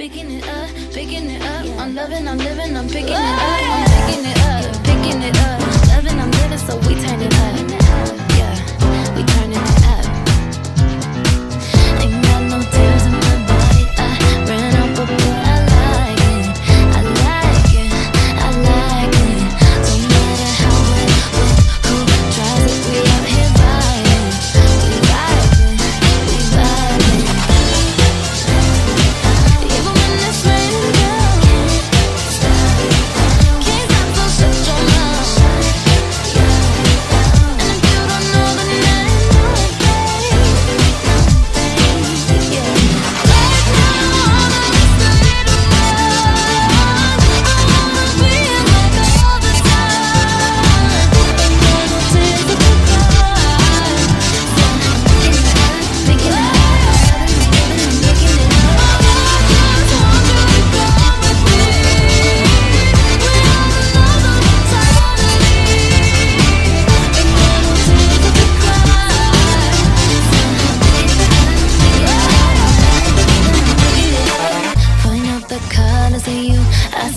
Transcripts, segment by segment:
picking it up, picking it up. I'm loving, I'm living, I'm picking it up. I'm picking it up, picking it up. Loving, I'm living, so we turn it up.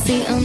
see